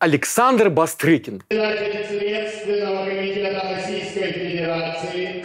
Александр Бастрыкин. Следственного комитета Российской Федерации,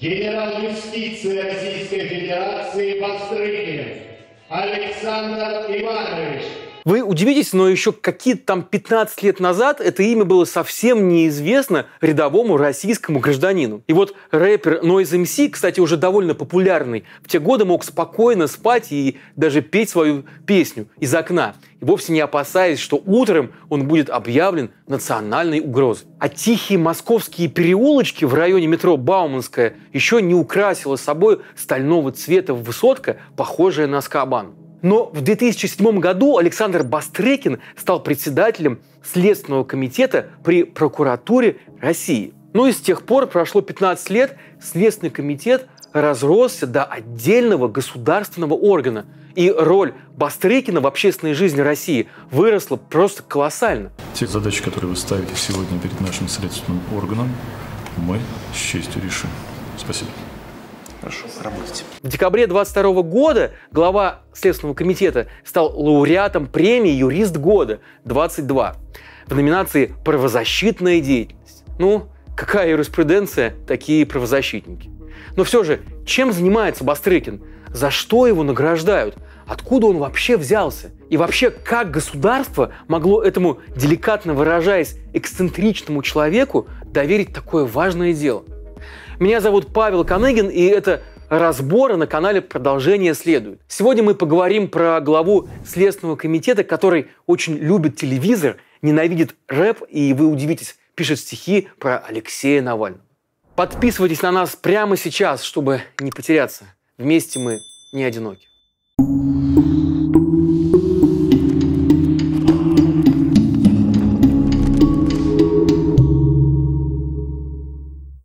генерал юстиции Российской Федерации Бастрыкин Александр Иванович. Вы удивитесь, но еще какие-то там 15 лет назад это имя было совсем неизвестно рядовому российскому гражданину. И вот рэпер Noise MC, кстати, уже довольно популярный, в те годы мог спокойно спать и даже петь свою песню из окна, и вовсе не опасаясь, что утром он будет объявлен национальной угрозой. А тихие московские переулочки в районе метро Бауманская еще не украсила собой стального цвета высотка, похожая на Скабан. Но в 2007 году Александр Бастрыкин стал председателем Следственного комитета при прокуратуре России. Ну и с тех пор прошло 15 лет, Следственный комитет разросся до отдельного государственного органа. И роль Бастрыкина в общественной жизни России выросла просто колоссально. Те задачи, которые вы ставите сегодня перед нашим следственным органом, мы с честью решим. Спасибо. Хорошо, работайте. В декабре 22 года глава Следственного комитета стал лауреатом премии «Юрист года 22» в номинации «Правозащитная деятельность». Ну, какая юриспруденция, такие правозащитники. Но все же, чем занимается Бастрыкин? За что его награждают? Откуда он вообще взялся? И вообще, как государство могло этому, деликатно выражаясь, эксцентричному человеку доверить такое важное дело? Меня зовут Павел Каныгин, и это разборы на канале «Продолжение следует». Сегодня мы поговорим про главу Следственного комитета, который очень любит телевизор, ненавидит рэп, и вы удивитесь, пишет стихи про Алексея Навального. Подписывайтесь на нас прямо сейчас, чтобы не потеряться. Вместе мы не одиноки.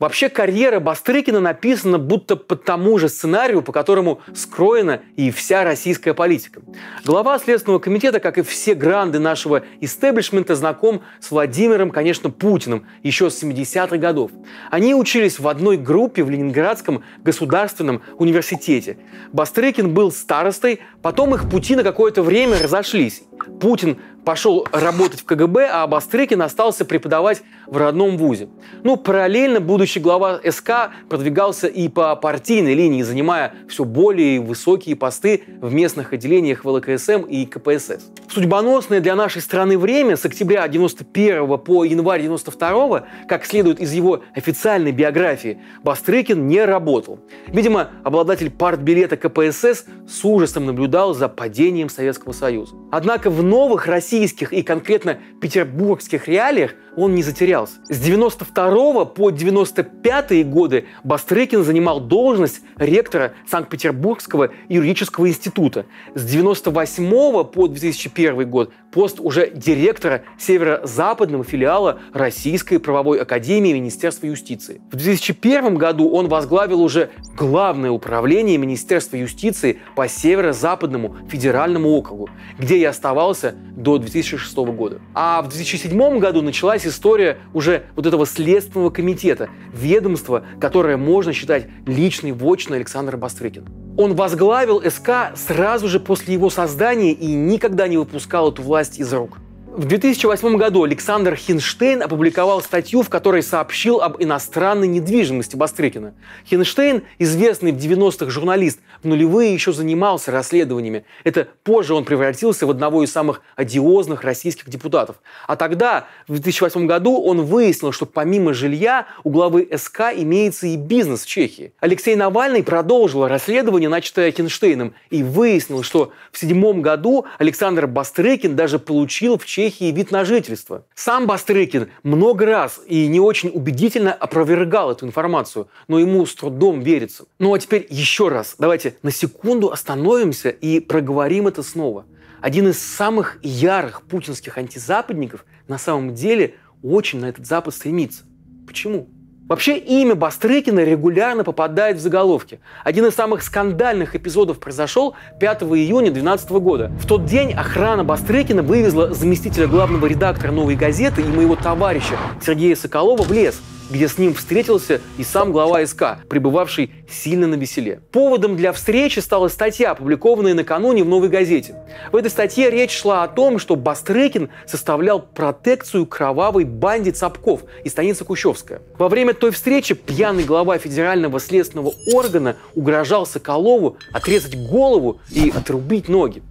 Вообще карьера Бастрыкина написана будто по тому же сценарию, по которому скроена и вся российская политика. Глава Следственного комитета, как и все гранды нашего истеблишмента, знаком с Владимиром, конечно, Путиным еще с 70-х годов. Они учились в одной группе в Ленинградском государственном университете. Бастрыкин был старостой, потом их пути на какое-то время разошлись. Путин пошел работать в КГБ, а Бастрыкин остался преподавать в родном вузе. Ну, параллельно будущий глава СК продвигался и по партийной линии, занимая все более высокие посты в местных отделениях ВЛКСМ и КПСС. Судьбоносное для нашей страны время с октября 91 по январь 92 как следует из его официальной биографии, Бастрыкин не работал. Видимо, обладатель партбилета КПСС с ужасом наблюдал за падением Советского Союза. Однако в новых российских и конкретно петербургских реалиях он не затерялся. С 92 по 95 годы Бастрыкин занимал должность ректора Санкт-Петербургского юридического института. С 98 по 2001 год пост уже директора северо-западного филиала Российской правовой академии Министерства юстиции. В 2001 году он возглавил уже главное управление Министерства юстиции по северо-западному федеральному округу, где и оставался до 2006 года. А в 2007 году началась история уже вот этого следственного комитета, ведомства, которое можно считать личной вотчиной Александра Бастрыкина. Он возглавил СК сразу же после его создания и никогда не выпускал эту власть из рук. В 2008 году Александр Хинштейн опубликовал статью, в которой сообщил об иностранной недвижимости Бастрыкина. Хинштейн, известный в 90-х журналист, в нулевые еще занимался расследованиями. Это позже он превратился в одного из самых одиозных российских депутатов. А тогда, в 2008 году, он выяснил, что помимо жилья у главы СК имеется и бизнес в Чехии. Алексей Навальный продолжил расследование, начатое Хинштейном, и выяснил, что в седьмом году Александр Бастрыкин даже получил в Чехии Чехии вид на жительство. Сам Бастрыкин много раз и не очень убедительно опровергал эту информацию, но ему с трудом верится. Ну а теперь еще раз, давайте на секунду остановимся и проговорим это снова. Один из самых ярых путинских антизападников на самом деле очень на этот Запад стремится. Почему? Вообще имя Бастрыкина регулярно попадает в заголовки. Один из самых скандальных эпизодов произошел 5 июня 2012 года. В тот день охрана Бастрыкина вывезла заместителя главного редактора «Новой газеты» и моего товарища Сергея Соколова в лес. Где с ним встретился и сам глава СК, пребывавший сильно на веселе. Поводом для встречи стала статья, опубликованная накануне в «Новой газете». В этой статье речь шла о том, что Бастрыкин составлял протекцию кровавой банде Цапков из станицы Кущевская. Во время той встречи пьяный глава федерального следственного органа угрожал Соколову отрезать голову и отрубить ноги.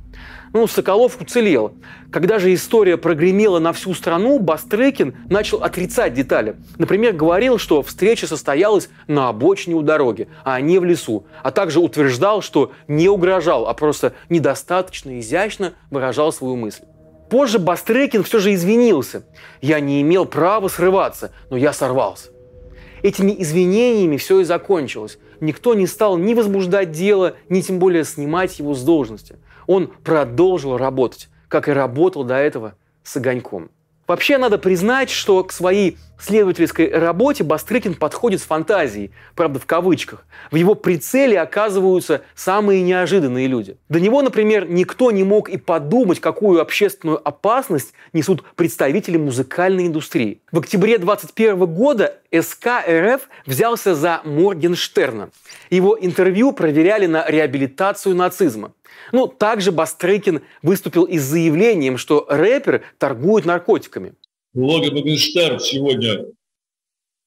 Ну, Соколов уцелел. Когда же история прогремела на всю страну, Бастрыкин начал отрицать детали. Например, говорил, что встреча состоялась на обочине у дороги, а не в лесу. А также утверждал, что не угрожал, а просто недостаточно изящно выражал свою мысль. Позже Бастрыкин все же извинился. «Я не имел права срываться, но я сорвался». Этими извинениями все и закончилось. Никто не стал ни возбуждать дело, ни тем более снимать его с должности – он продолжил работать, как и работал до этого с огоньком. Вообще надо признать, что к своей следовательской работе Бастрыкин подходит с фантазией, правда в кавычках. В его прицеле оказываются самые неожиданные люди. До него, например, никто не мог и подумать, какую общественную опасность несут представители музыкальной индустрии. В октябре 2021 года СК РФ взялся за Моргенштерна. Его интервью проверяли на реабилитацию нацизма. Ну, также Бастрыкин выступил и с заявлением, что рэпер торгует наркотиками. Логан Моргенштерн сегодня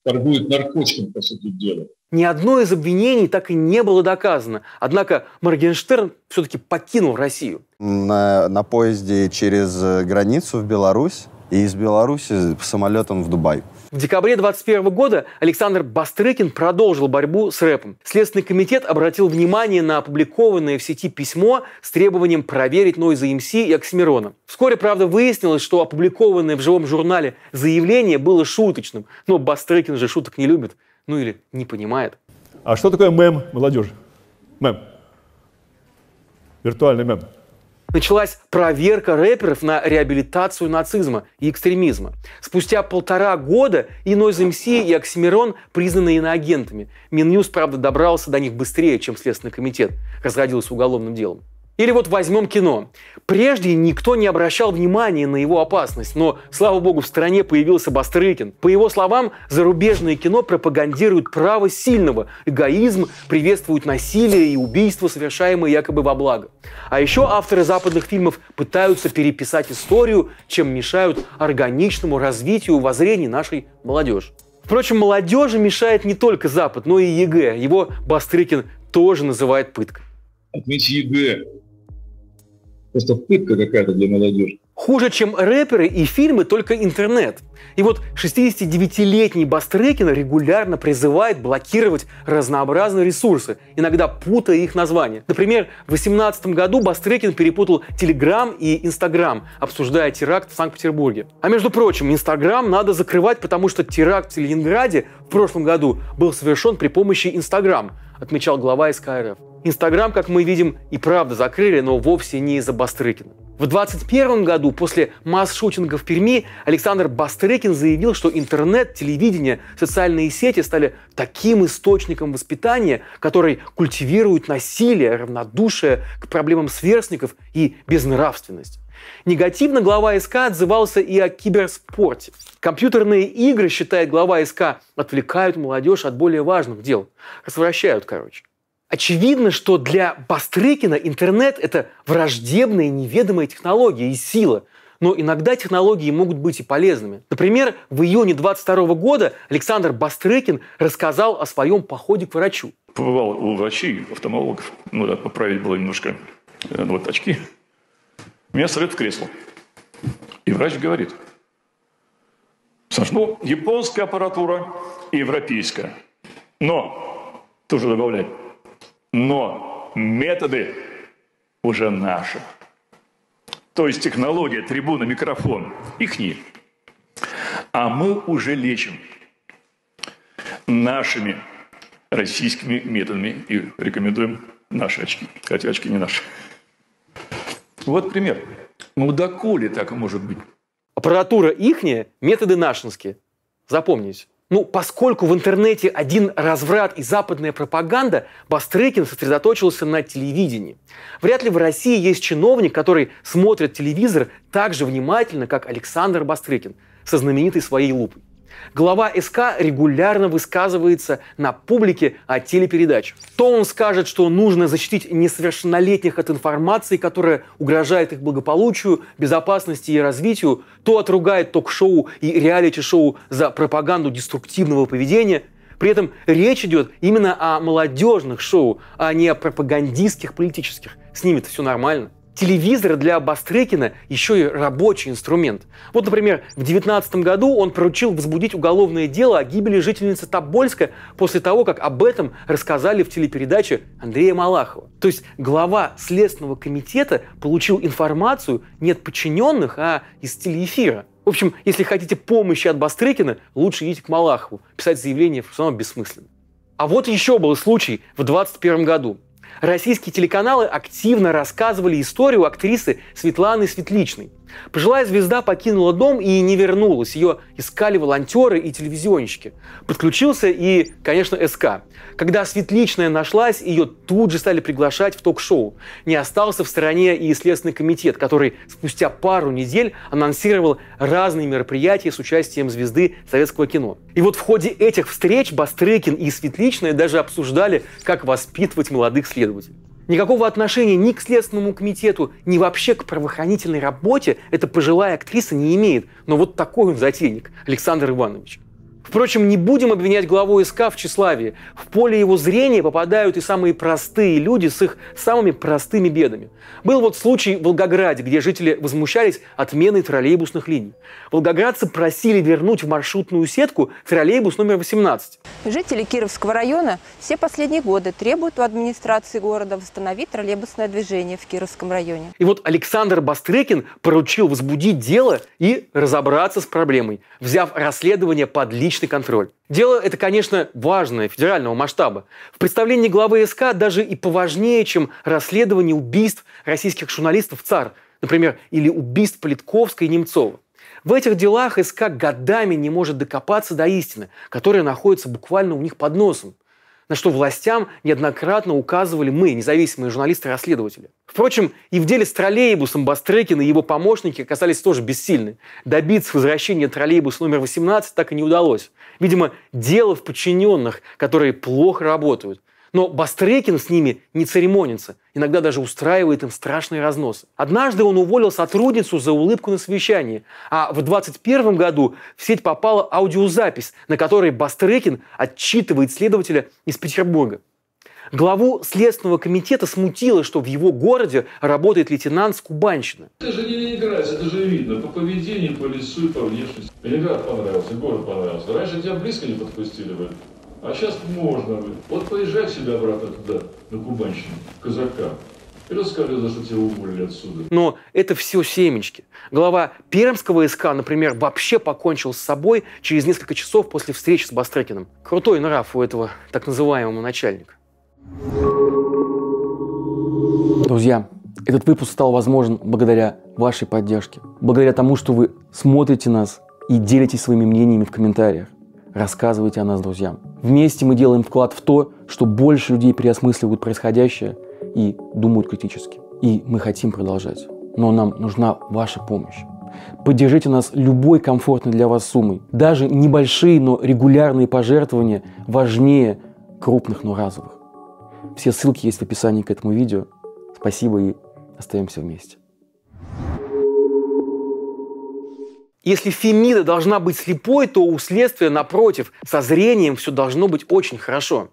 торгует наркотиками, по сути дела. Ни одно из обвинений так и не было доказано. Однако Моргенштерн все-таки покинул Россию. На, на поезде через границу в Беларусь и из Беларуси самолетом в Дубай. В декабре 2021 года Александр Бастрыкин продолжил борьбу с рэпом. Следственный комитет обратил внимание на опубликованное в сети письмо с требованием проверить Нойза МС и Оксимирона. Вскоре, правда, выяснилось, что опубликованное в живом журнале заявление было шуточным. Но Бастрыкин же шуток не любит. Ну или не понимает. А что такое мем молодежи? Мем. Виртуальный мем началась проверка рэперов на реабилитацию нацизма и экстремизма. Спустя полтора года и Noise MC, и Оксимирон признаны иноагентами. Минюс, правда, добрался до них быстрее, чем Следственный комитет разродился уголовным делом. Или вот возьмем кино. Прежде никто не обращал внимания на его опасность, но, слава богу, в стране появился Бастрыкин. По его словам, зарубежное кино пропагандирует право сильного, эгоизм, приветствует насилие и убийства, совершаемые якобы во благо. А еще авторы западных фильмов пытаются переписать историю, чем мешают органичному развитию воззрений нашей молодежи. Впрочем, молодежи мешает не только Запад, но и ЕГЭ. Его Бастрыкин тоже называет пыткой. Отметь ЕГЭ Просто пытка какая-то для молодежи. Хуже, чем рэперы и фильмы, только интернет. И вот 69-летний Бастрыкин регулярно призывает блокировать разнообразные ресурсы, иногда путая их названия. Например, в 2018 году Бастрыкин перепутал Телеграм и Инстаграм, обсуждая теракт в Санкт-Петербурге. А между прочим, Инстаграм надо закрывать, потому что теракт в Ленинграде в прошлом году был совершен при помощи Инстаграм, отмечал глава СКРФ. Инстаграм, как мы видим, и правда закрыли, но вовсе не из-за Бастрыкина. В 2021 году, после масс-шутинга в Перми, Александр Бастрыкин заявил, что интернет, телевидение, социальные сети стали таким источником воспитания, который культивирует насилие, равнодушие к проблемам сверстников и безнравственность. Негативно глава СК отзывался и о киберспорте. Компьютерные игры, считает глава СК, отвлекают молодежь от более важных дел. Развращают, короче. Очевидно, что для Бастрыкина интернет – это враждебная неведомая технология и сила. Но иногда технологии могут быть и полезными. Например, в июне 22 года Александр Бастрыкин рассказал о своем походе к врачу. Побывал у врачей, офтальмологов. Ну да, поправить было немножко э, вот очки. Меня садят в кресло. И врач говорит, Саш, ну, японская аппаратура и европейская. Но, тоже добавляет, но методы уже наши. То есть технология, трибуна, микрофон, их нет. А мы уже лечим нашими российскими методами и рекомендуем наши очки. Хотя очки не наши. Вот пример. Ну доколе так может быть? Аппаратура ихняя, методы нашинские. Запомните. Ну, поскольку в интернете один разврат и западная пропаганда, Бастрыкин сосредоточился на телевидении. Вряд ли в России есть чиновник, который смотрит телевизор так же внимательно, как Александр Бастрыкин, со знаменитой своей лупой. Глава СК регулярно высказывается на публике о телепередачах. То он скажет, что нужно защитить несовершеннолетних от информации, которая угрожает их благополучию, безопасности и развитию, то отругает ток-шоу и реалити-шоу за пропаганду деструктивного поведения. При этом речь идет именно о молодежных шоу, а не о пропагандистских политических. С ними-то все нормально. Телевизор для Бастрыкина еще и рабочий инструмент. Вот, например, в 2019 году он поручил возбудить уголовное дело о гибели жительницы Тобольска после того, как об этом рассказали в телепередаче Андрея Малахова. То есть глава Следственного комитета получил информацию не от подчиненных, а из телеэфира. В общем, если хотите помощи от Бастрыкина, лучше идите к Малахову. Писать заявление все равно бессмысленно. А вот еще был случай в 2021 году российские телеканалы активно рассказывали историю актрисы Светланы Светличной. Пожилая звезда покинула дом и не вернулась. Ее искали волонтеры и телевизионщики. Подключился и, конечно, СК. Когда Светличная нашлась, ее тут же стали приглашать в ток-шоу. Не остался в стороне и Следственный комитет, который спустя пару недель анонсировал разные мероприятия с участием звезды советского кино. И вот в ходе этих встреч Бастрыкин и Светличная даже обсуждали, как воспитывать молодых следователей. Никакого отношения ни к Следственному комитету, ни вообще к правоохранительной работе эта пожилая актриса не имеет. Но вот такой он затейник, Александр Иванович. Впрочем, не будем обвинять главу СК в тщеславии. В поле его зрения попадают и самые простые люди с их самыми простыми бедами. Был вот случай в Волгограде, где жители возмущались отменой троллейбусных линий. Волгоградцы просили вернуть в маршрутную сетку троллейбус номер 18. Жители Кировского района все последние годы требуют у администрации города восстановить троллейбусное движение в Кировском районе. И вот Александр Бастрыкин поручил возбудить дело и разобраться с проблемой, взяв расследование под личный личный контроль. Дело это, конечно, важное, федерального масштаба. В представлении главы СК даже и поважнее, чем расследование убийств российских журналистов ЦАР, например, или убийств Политковской и Немцова. В этих делах СК годами не может докопаться до истины, которая находится буквально у них под носом на что властям неоднократно указывали мы, независимые журналисты-расследователи. Впрочем, и в деле с троллейбусом Бастрыкин и его помощники оказались тоже бессильны. Добиться возвращения троллейбуса номер 18 так и не удалось. Видимо, дело в подчиненных, которые плохо работают. Но Бастрыкин с ними не церемонится, иногда даже устраивает им страшные разносы. Однажды он уволил сотрудницу за улыбку на совещании, а в 2021 году в сеть попала аудиозапись, на которой Бастрыкин отчитывает следователя из Петербурга. Главу Следственного комитета смутило, что в его городе работает лейтенант с Кубанщины. Это же не Ленинград, это же видно по поведению, по лицу и по внешности. Ленинград понравился, город понравился. Раньше тебя близко не подпустили бы. А сейчас можно. Вот поезжай себе обратно туда, на Кубанщину, казака. И расскажи, за что тебя уволили отсюда. Но это все семечки. Глава Пермского СК, например, вообще покончил с собой через несколько часов после встречи с Бастрыкиным. Крутой нрав у этого так называемого начальника. Друзья, этот выпуск стал возможен благодаря вашей поддержке. Благодаря тому, что вы смотрите нас и делитесь своими мнениями в комментариях. Рассказывайте о нас друзьям. Вместе мы делаем вклад в то, что больше людей переосмысливают происходящее и думают критически. И мы хотим продолжать. Но нам нужна ваша помощь. Поддержите нас любой комфортной для вас суммой. Даже небольшие, но регулярные пожертвования важнее крупных, но разовых. Все ссылки есть в описании к этому видео. Спасибо и остаемся вместе. Если Фемида должна быть слепой, то у следствия, напротив, со зрением все должно быть очень хорошо.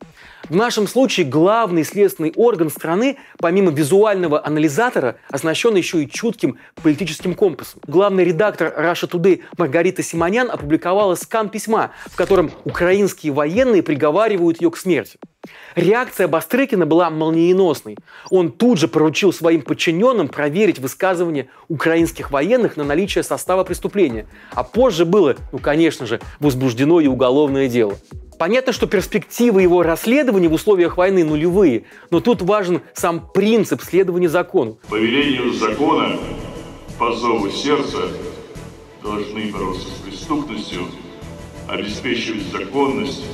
В нашем случае главный следственный орган страны, помимо визуального анализатора, оснащен еще и чутким политическим компасом. Главный редактор Russia Today Маргарита Симонян опубликовала скан письма, в котором украинские военные приговаривают ее к смерти. Реакция Бастрыкина была молниеносной. Он тут же поручил своим подчиненным проверить высказывания украинских военных на наличие состава преступления. А позже было, ну конечно же, возбуждено и уголовное дело. Понятно, что перспективы его расследования в условиях войны нулевые, но тут важен сам принцип следования закону. По велению закона, по зову сердца, должны бороться с преступностью, обеспечивать законность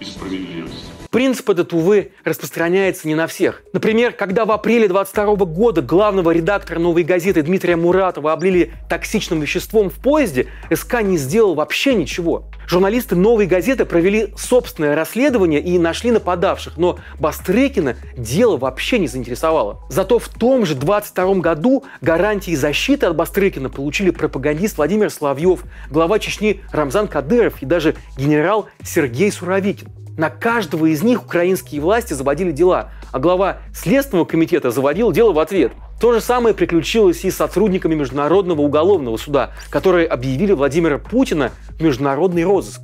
и справедливость. Принцип этот, увы, распространяется не на всех. Например, когда в апреле 22 года главного редактора «Новой газеты» Дмитрия Муратова облили токсичным веществом в поезде, СК не сделал вообще ничего. Журналисты «Новой газеты» провели собственное расследование и нашли нападавших, но Бастрыкина дело вообще не заинтересовало. Зато в том же 22 году гарантии защиты от Бастрыкина получили пропагандист Владимир Соловьев, глава Чечни Рамзан Кадыров и даже генерал Сергей Суровикин. На каждого из них украинские власти заводили дела, а глава Следственного комитета заводил дело в ответ. То же самое приключилось и с сотрудниками Международного уголовного суда, которые объявили Владимира Путина в международный розыск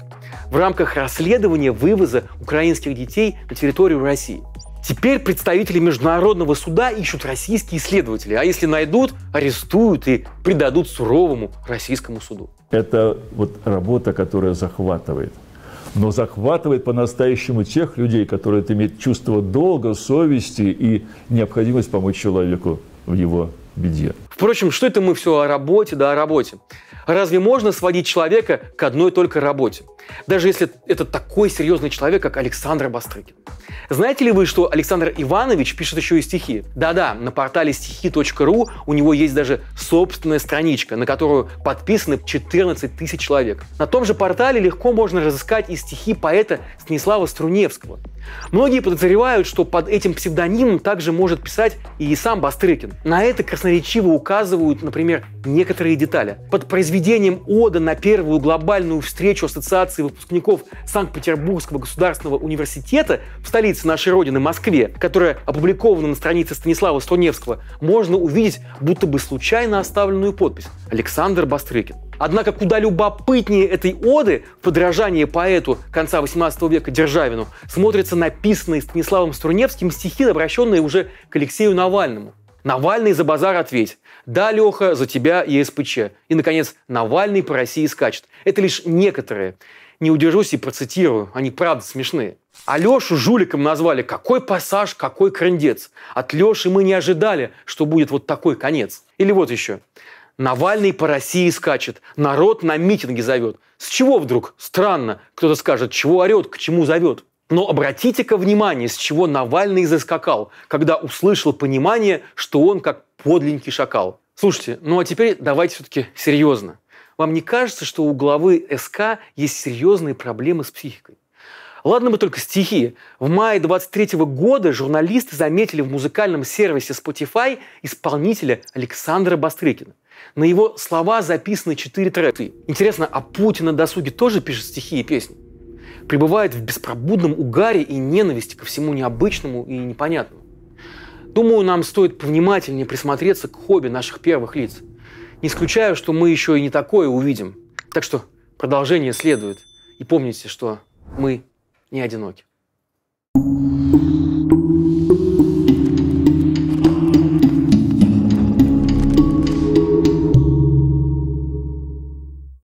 в рамках расследования вывоза украинских детей на территорию России. Теперь представители Международного суда ищут российские следователи, а если найдут, арестуют и предадут суровому российскому суду. Это вот работа, которая захватывает но захватывает по-настоящему тех людей, которые имеют чувство долга, совести и необходимость помочь человеку в его беде. Впрочем, что это мы все о работе, да о работе? Разве можно сводить человека к одной только работе? Даже если это такой серьезный человек, как Александр Бастрыкин. Знаете ли вы, что Александр Иванович пишет еще и стихи? Да-да, на портале стихи.ру у него есть даже собственная страничка, на которую подписаны 14 тысяч человек. На том же портале легко можно разыскать и стихи поэта Станислава Струневского. Многие подозревают, что под этим псевдонимом также может писать и сам Бастрыкин. На это красноречиво указывают, например, некоторые детали. Под произведением «Ода на первую глобальную встречу Ассоциации выпускников Санкт-Петербургского государственного университета в столице нашей Родины, Москве, которая опубликована на странице Станислава Струневского, можно увидеть будто бы случайно оставленную подпись «Александр Бастрыкин». Однако куда любопытнее этой оды в подражании поэту конца 18 века Державину смотрятся написанные Станиславом Струневским стихи, обращенные уже к Алексею Навальному. Навальный за базар ответь. Да, Леха, за тебя и СПЧ. И, наконец, Навальный по России скачет. Это лишь некоторые. Не удержусь и процитирую. Они правда смешные. А Лешу жуликом назвали. Какой пассаж, какой крендец. От Леши мы не ожидали, что будет вот такой конец. Или вот еще. Навальный по России скачет, народ на митинги зовет. С чего вдруг? Странно. Кто-то скажет, чего орет, к чему зовет. Но обратите-ка внимание, с чего Навальный заскакал, когда услышал понимание, что он как подленький шакал. Слушайте, ну а теперь давайте все-таки серьезно. Вам не кажется, что у главы СК есть серьезные проблемы с психикой? Ладно бы только стихи. В мае 23 года журналисты заметили в музыкальном сервисе Spotify исполнителя Александра Бастрыкина. На его слова записаны четыре трека. Интересно, а Путин на досуге тоже пишет стихи и песни? Пребывает в беспробудном угаре и ненависти ко всему необычному и непонятному. Думаю, нам стоит повнимательнее присмотреться к хобби наших первых лиц. Не исключаю, что мы еще и не такое увидим. Так что продолжение следует. И помните, что мы не одиноки.